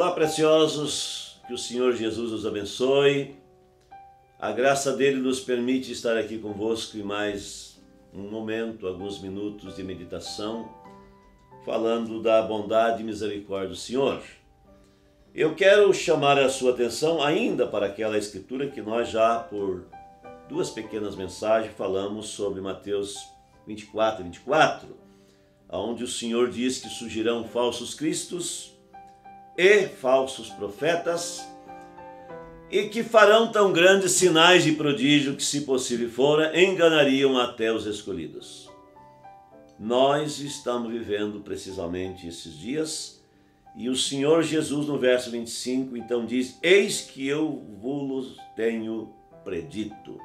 Olá, preciosos, que o Senhor Jesus os abençoe. A graça dele nos permite estar aqui convosco em mais um momento, alguns minutos de meditação, falando da bondade e misericórdia do Senhor. Eu quero chamar a sua atenção ainda para aquela escritura que nós já, por duas pequenas mensagens, falamos sobre Mateus 24 e 24, onde o Senhor diz que surgirão falsos cristos e falsos profetas, e que farão tão grandes sinais de prodígio que, se possível fora, enganariam até os escolhidos. Nós estamos vivendo precisamente esses dias, e o Senhor Jesus, no verso 25, então diz: Eis que eu vos tenho predito.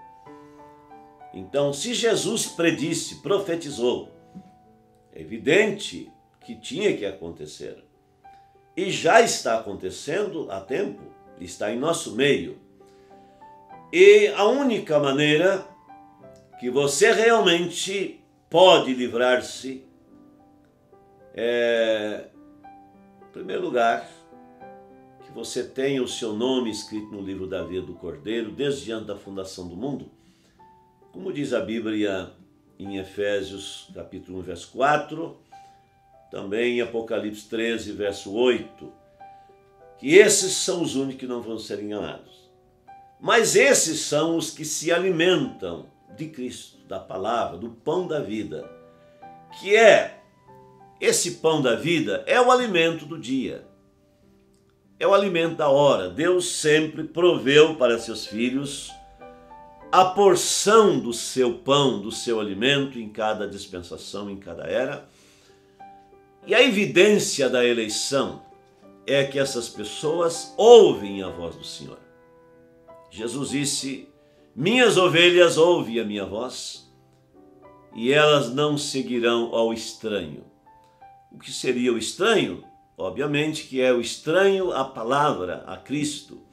Então, se Jesus predisse, profetizou, é evidente que tinha que acontecer. E já está acontecendo há tempo, está em nosso meio. E a única maneira que você realmente pode livrar-se é, em primeiro lugar, que você tenha o seu nome escrito no livro da vida do Cordeiro desde antes da fundação do mundo como diz a Bíblia em Efésios capítulo 1, verso 4, também em Apocalipse 13, verso 8, que esses são os únicos que não vão ser enganados. Mas esses são os que se alimentam de Cristo, da palavra, do pão da vida, que é esse pão da vida é o alimento do dia. É o alimento da hora. Deus sempre proveu para seus filhos a porção do seu pão, do seu alimento em cada dispensação, em cada era. E a evidência da eleição é que essas pessoas ouvem a voz do Senhor. Jesus disse: Minhas ovelhas ouvem a minha voz, e elas não seguirão ao estranho. O que seria o estranho? Obviamente que é o estranho à palavra, a Cristo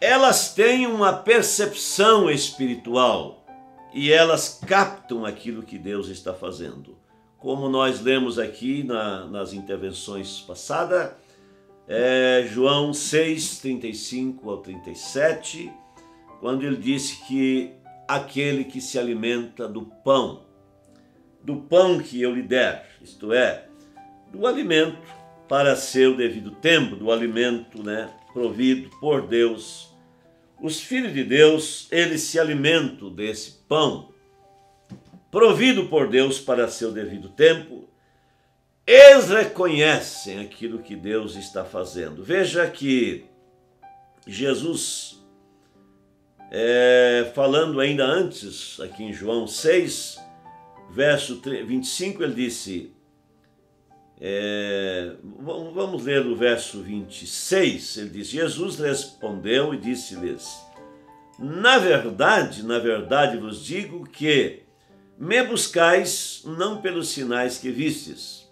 elas têm uma percepção espiritual e elas captam aquilo que Deus está fazendo. Como nós lemos aqui na, nas intervenções passadas, é, João 6, 35 ao 37, quando ele disse que aquele que se alimenta do pão, do pão que eu lhe der, isto é, do alimento para seu devido tempo, do alimento né, provido por Deus. Os filhos de Deus, eles se alimentam desse pão provido por Deus para seu devido tempo. Eles reconhecem aquilo que Deus está fazendo. Veja que Jesus, é, falando ainda antes, aqui em João 6, verso 25, ele disse: é, vamos ler o verso 26. Ele diz: Jesus respondeu e disse-lhes: Na verdade, na verdade vos digo que me buscais não pelos sinais que vistes,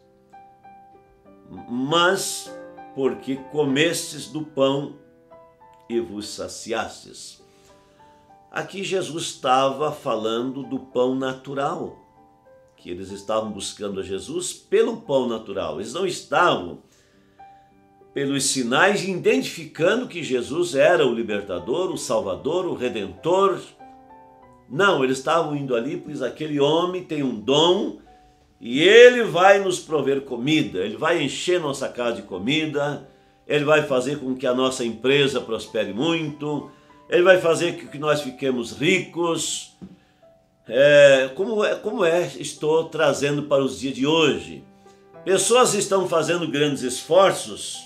mas porque comestes do pão e vos saciastes. Aqui Jesus estava falando do pão natural que eles estavam buscando a Jesus pelo pão natural. Eles não estavam pelos sinais identificando que Jesus era o libertador, o salvador, o redentor. Não, eles estavam indo ali pois aquele homem tem um dom e ele vai nos prover comida, ele vai encher nossa casa de comida, ele vai fazer com que a nossa empresa prospere muito, ele vai fazer com que nós fiquemos ricos, é, como, é, como é, estou trazendo para os dias de hoje. Pessoas estão fazendo grandes esforços,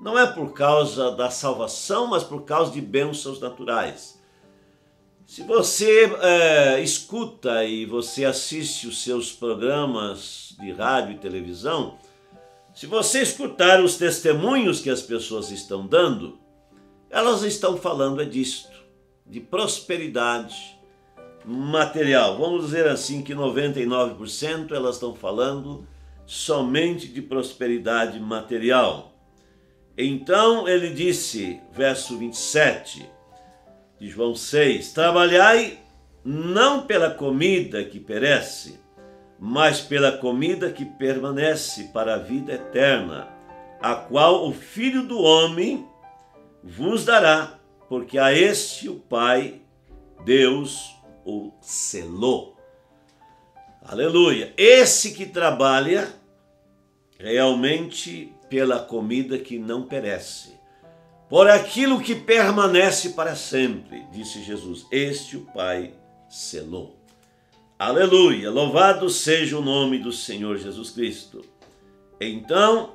não é por causa da salvação, mas por causa de bênçãos naturais. Se você é, escuta e você assiste os seus programas de rádio e televisão, se você escutar os testemunhos que as pessoas estão dando, elas estão falando é disto, de prosperidade, material. Vamos dizer assim que 99% elas estão falando somente de prosperidade material. Então ele disse, verso 27 de João 6: Trabalhai não pela comida que perece, mas pela comida que permanece para a vida eterna, a qual o Filho do Homem vos dará, porque a este o Pai, Deus, o selou. Aleluia! Esse que trabalha realmente pela comida que não perece, por aquilo que permanece para sempre, disse Jesus. Este o Pai selou. Aleluia! Louvado seja o nome do Senhor Jesus Cristo. Então,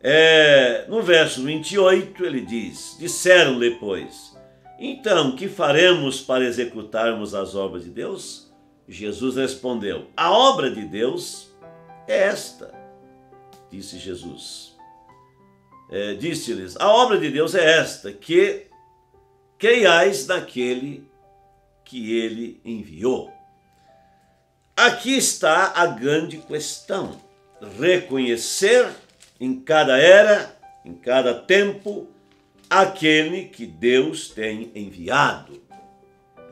é, no verso 28, ele diz: Disseram-lhe, pois, então, que faremos para executarmos as obras de Deus? Jesus respondeu: A obra de Deus é esta, disse Jesus. É, Disse-lhes: A obra de Deus é esta, que creiais naquele que ele enviou. Aqui está a grande questão: reconhecer em cada era, em cada tempo, aquele que Deus tem enviado.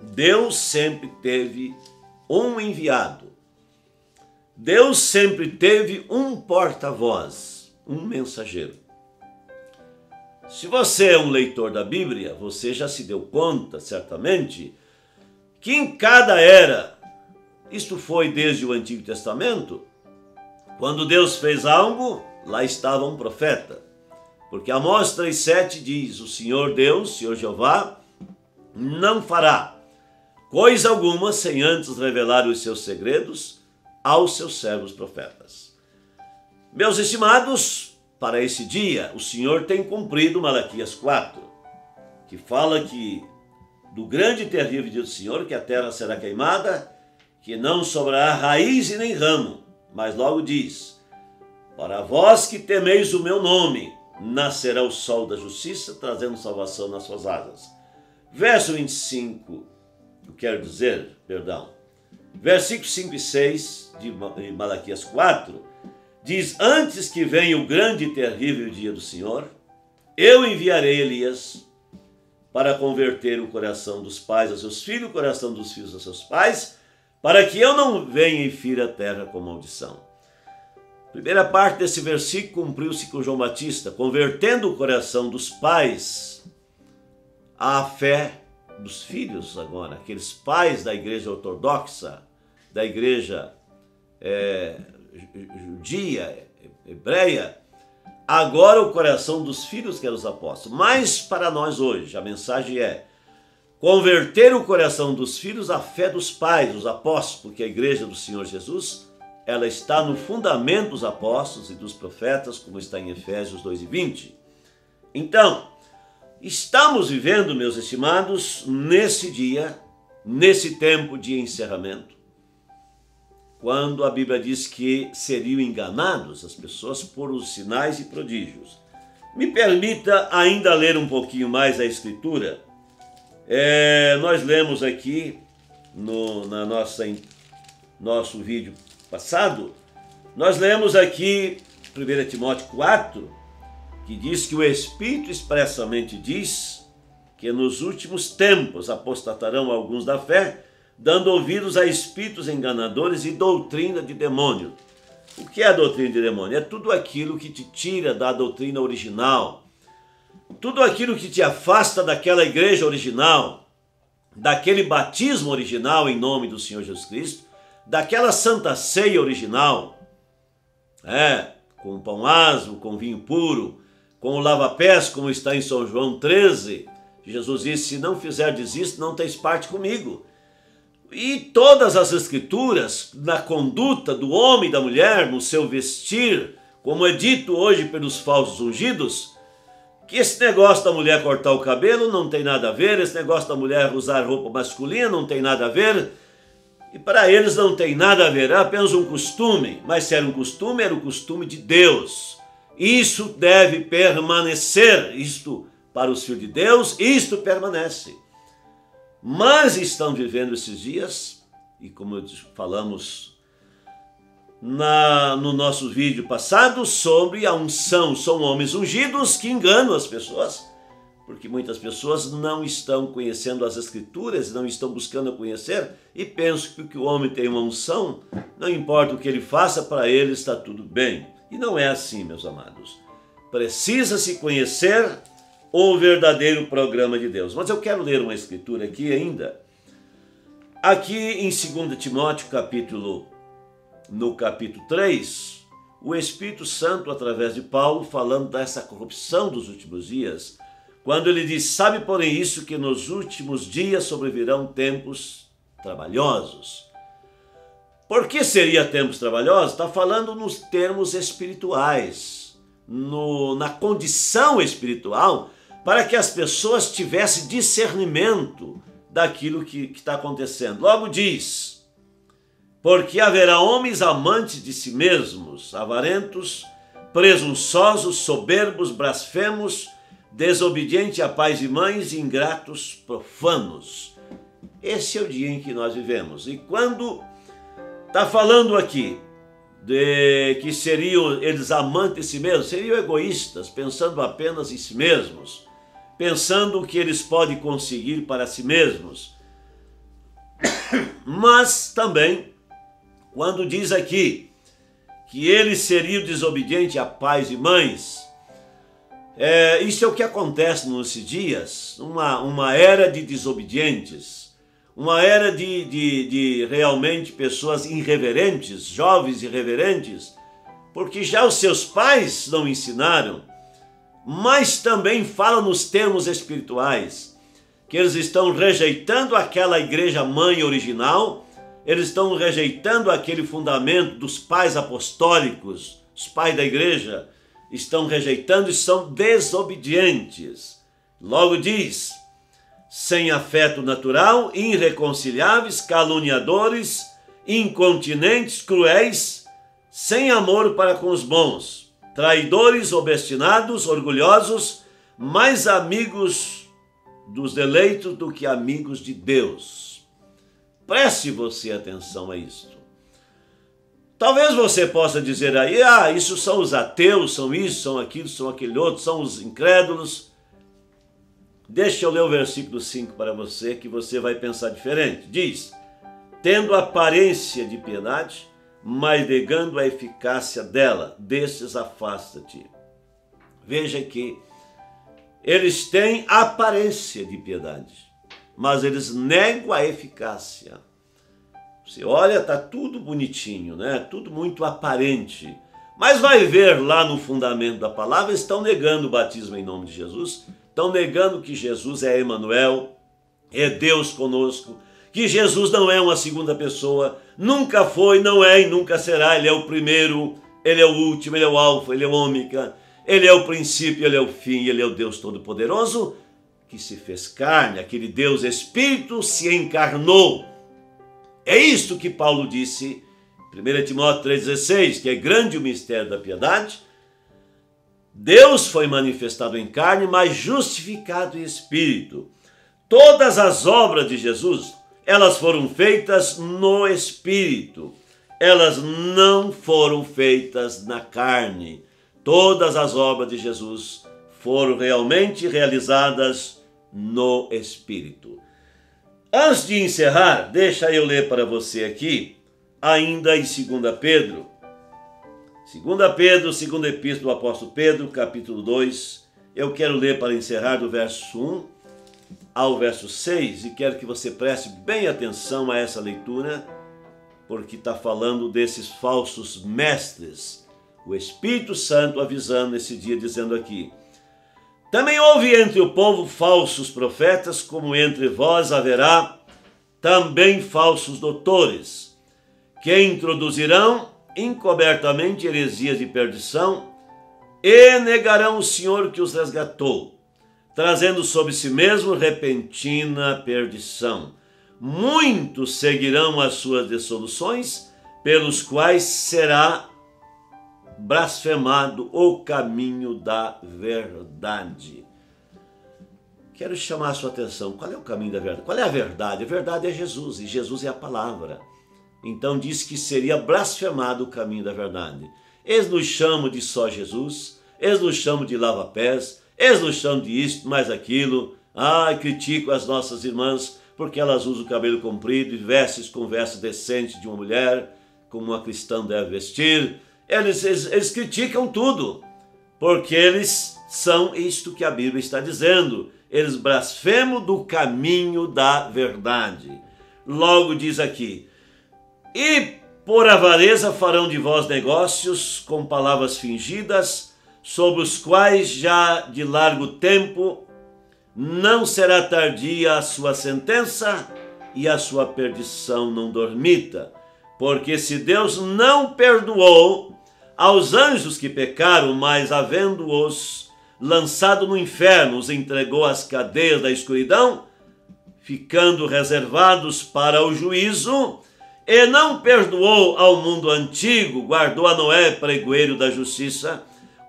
Deus sempre teve um enviado. Deus sempre teve um porta-voz, um mensageiro. Se você é um leitor da Bíblia, você já se deu conta, certamente, que em cada era isto foi desde o Antigo Testamento. Quando Deus fez algo, lá estava um profeta. Porque Amós 3,7 diz: O Senhor Deus, Senhor Jeová, não fará coisa alguma sem antes revelar os seus segredos aos seus servos profetas. Meus estimados, para esse dia, o Senhor tem cumprido Malaquias 4, que fala que do grande e terrível dia do Senhor, que a terra será queimada que não sobrará raiz e nem ramo, mas logo diz: Para vós que temeis o meu nome, nascerá o sol da justiça, trazendo salvação nas suas asas. Verso 25, eu quero dizer, perdão, versículos 5 e 6 de Malaquias 4, diz: Antes que venha o grande e terrível dia do Senhor, eu enviarei Elias para converter o coração dos pais a seus filhos, o coração dos filhos a seus pais, para que eu não venha e fira a terra com maldição. Primeira parte desse versículo cumpriu-se com João Batista, convertendo o coração dos pais à fé dos filhos agora, aqueles pais da igreja ortodoxa, da igreja é, judia, hebreia, agora o coração dos filhos que eram os apóstolos. Mas para nós hoje, a mensagem é: converter o coração dos filhos à fé dos pais, dos apóstolos, porque a igreja do Senhor Jesus, ela está no fundamento dos apóstolos e dos profetas, como está em Efésios 2 e 20. Então, estamos vivendo, meus estimados, nesse dia, nesse tempo de encerramento, quando a Bíblia diz que seriam enganados as pessoas por os sinais e prodígios. Me permita ainda ler um pouquinho mais a Escritura é, nós lemos aqui no na nossa nosso vídeo passado, nós lemos aqui 1 Timóteo 4, que diz que o Espírito expressamente diz que nos últimos tempos apostatarão alguns da fé, dando ouvidos a espíritos enganadores e doutrina de demônio. O que é a doutrina de demônio? É tudo aquilo que te tira da doutrina original, tudo aquilo que te afasta daquela igreja original, daquele batismo original em nome do Senhor Jesus Cristo, daquela santa ceia original, é, com pão asmo, com vinho puro, com o lava-pés, como está em São João 13. Jesus disse: Se não fizerdes isso, não tens parte comigo. E todas as escrituras, na conduta do homem e da mulher, no seu vestir, como é dito hoje pelos falsos ungidos, que esse negócio da mulher cortar o cabelo não tem nada a ver, esse negócio da mulher usar roupa masculina não tem nada a ver, e para eles não tem nada a ver, é apenas um costume, mas se era um costume, era o costume de Deus. Isso deve permanecer, isto para os filhos de Deus, isto permanece. Mas estão vivendo esses dias, e como falamos na, no nosso vídeo passado sobre a unção. São homens ungidos que enganam as pessoas, porque muitas pessoas não estão conhecendo as Escrituras, não estão buscando conhecer e pensam que porque o homem tem uma unção, não importa o que ele faça, para ele está tudo bem. E não é assim, meus amados. precisa-se conhecer o verdadeiro programa de Deus. Mas eu quero ler uma escritura aqui ainda. Aqui em 2 Timóteo, capítulo no capítulo 3, o Espírito Santo, através de Paulo, falando dessa corrupção dos últimos dias, quando ele diz: Sabe, porém, isso que nos últimos dias sobrevirão tempos trabalhosos. Por que seria tempos trabalhosos? Está falando nos termos espirituais, no, na condição espiritual, para que as pessoas tivessem discernimento daquilo que está acontecendo. Logo diz: Porque haverá homens amantes de si mesmos, avarentos, presunçosos, soberbos, blasfemos, desobedientes a pais e mães, ingratos, profanos. Esse é o dia em que nós vivemos. E quando está falando aqui de que seriam eles amantes de si mesmos, seriam egoístas, pensando apenas em si mesmos, pensando o que eles podem conseguir para si mesmos. Mas também, quando diz aqui que eles seriam desobedientes a pais e mães, é, isso é o que acontece nesses dias, uma, uma era de desobedientes uma era de, de, de realmente pessoas irreverentes, jovens irreverentes, porque já os seus pais não ensinaram, mas também fala nos termos espirituais, que eles estão rejeitando aquela igreja mãe original, eles estão rejeitando aquele fundamento dos pais apostólicos, os pais da igreja estão rejeitando e são desobedientes. Logo diz, sem afeto natural, irreconciliáveis, caluniadores, incontinentes, cruéis, sem amor para com os bons, traidores, obstinados, orgulhosos, mais amigos dos deleitos do que amigos de Deus. Preste você atenção a isto. Talvez você possa dizer aí, ah, isso são os ateus, são isso, são aquilo, são aquele outro, são os incrédulos. Deixa eu ler o versículo 5 para você, que você vai pensar diferente. Diz: Tendo aparência de piedade, mas negando a eficácia dela, desses afasta-te. Veja que eles têm aparência de piedade, mas eles negam a eficácia. Você olha, tá tudo bonitinho, né? Tudo muito aparente. Mas vai ver lá no fundamento da palavra, estão negando o batismo em nome de Jesus estão negando que Jesus é Emanuel, é Deus conosco, que Jesus não é uma segunda pessoa, nunca foi, não é e nunca será, ele é o primeiro, ele é o último, ele é o alfa, ele é o ômega, ele é o princípio, ele é o fim, ele é o Deus todo-poderoso que se fez carne, aquele Deus espírito se encarnou. É isto que Paulo disse 1 Timóteo 3,16, que é grande o mistério da piedade, Deus foi manifestado em carne, mas justificado em espírito. Todas as obras de Jesus, elas foram feitas no espírito. Elas não foram feitas na carne. Todas as obras de Jesus foram realmente realizadas no espírito. Antes de encerrar, deixa eu ler para você aqui, ainda em 2 Pedro, Segunda Pedro, segunda epístola do apóstolo Pedro, capítulo 2. Eu quero ler para encerrar do verso 1 ao verso 6 e quero que você preste bem atenção a essa leitura, porque está falando desses falsos mestres. O Espírito Santo avisando nesse dia, dizendo aqui: Também houve entre o povo falsos profetas, como entre vós haverá também falsos doutores, que introduzirão encobertamente heresias de perdição, e negarão o Senhor que os resgatou, trazendo sobre si mesmo repentina perdição. Muitos seguirão as suas dissoluções, pelos quais será blasfemado o caminho da verdade. Quero chamar a sua atenção. Qual é o caminho da verdade? Qual é a verdade? A verdade é Jesus, e Jesus é a palavra. Então diz que seria blasfemado o caminho da verdade. Eles nos chamam de só Jesus, eles nos chamam de lava-pés, eles nos chamam de isto, mais aquilo. Ai, critico as nossas irmãs porque elas usam o cabelo comprido e vestes com vestes decentes de uma mulher, como uma cristã deve vestir. Eles, eles, eles criticam tudo. porque eles são isto que a Bíblia está dizendo. Eles blasfemam do caminho da verdade. Logo diz aqui: E por avareza farão de vós negócios com palavras fingidas, sobre os quais já de largo tempo não será tardia a sua sentença e a sua perdição não dormita. Porque se Deus não perdoou aos anjos que pecaram, mas havendo-os lançado no inferno, os entregou às cadeias da escuridão, ficando reservados para o juízo, e não perdoou ao mundo antigo, guardou a Noé, pregoeiro da justiça,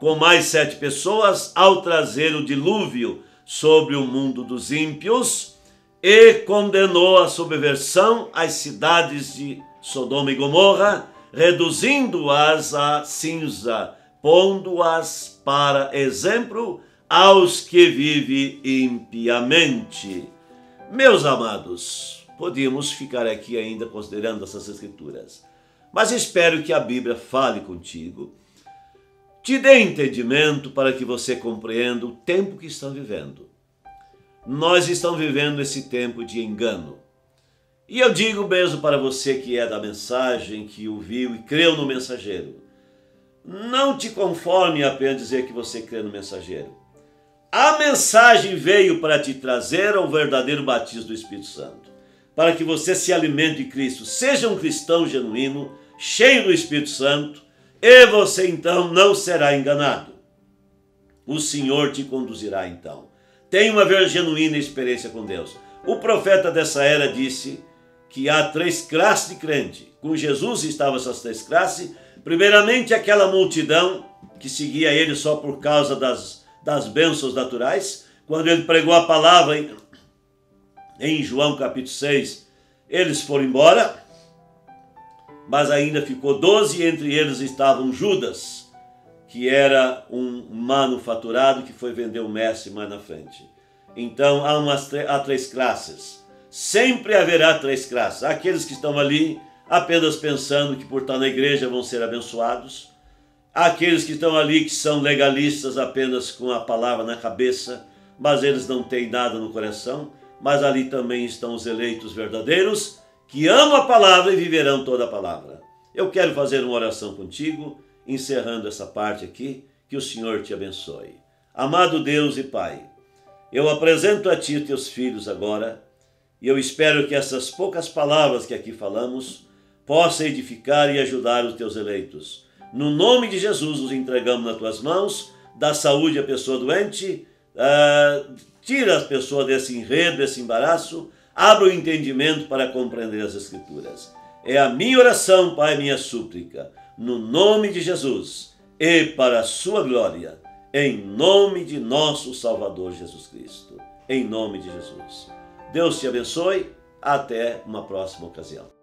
com mais sete pessoas, ao trazer o dilúvio sobre o mundo dos ímpios, e condenou a subversão às cidades de Sodoma e Gomorra, reduzindo-as a cinza, pondo-as para exemplo aos que vivem impiamente. Meus amados, podíamos ficar aqui ainda considerando essas escrituras. Mas espero que a Bíblia fale contigo, te dê entendimento para que você compreenda o tempo que estão vivendo. Nós estamos vivendo esse tempo de engano. E eu digo mesmo para você que é da mensagem, que ouviu e creu no mensageiro. Não te conforme apenas dizer que você crê no mensageiro. A mensagem veio para te trazer o verdadeiro batismo do Espírito Santo para que você se alimente de Cristo, seja um cristão genuíno, cheio do Espírito Santo, e você então não será enganado. O Senhor te conduzirá então. Tenha uma genuína experiência com Deus. O profeta dessa era disse que há três classes de crente. Com Jesus estavam essas três classes. Primeiramente, aquela multidão que seguia ele só por causa das, das bênçãos naturais. Quando ele pregou a palavra, em João capítulo 6, eles foram embora, mas ainda ficou doze, entre eles estavam Judas, que era um manufaturado que foi vender o mestre mais na frente. Então há, umas, há três classes. Sempre haverá três classes. Aqueles que estão ali apenas pensando que por estar na igreja vão ser abençoados. Aqueles que estão ali que são legalistas apenas com a palavra na cabeça, mas eles não têm nada no coração mas ali também estão os eleitos verdadeiros, que amam a palavra e viverão toda a palavra. Eu quero fazer uma oração contigo, encerrando essa parte aqui, que o Senhor te abençoe. Amado Deus e Pai, eu apresento a Ti teus filhos agora, e eu espero que essas poucas palavras que aqui falamos possam edificar e ajudar os teus eleitos. No nome de Jesus, os entregamos nas tuas mãos, dá saúde à pessoa doente, uh, tira as pessoas desse enredo, desse embaraço, abra o entendimento para compreender as Escrituras. É a minha oração, Pai, minha súplica, no nome de Jesus e para a sua glória, em nome de nosso Salvador Jesus Cristo. Em nome de Jesus. Deus te abençoe. Até uma próxima ocasião.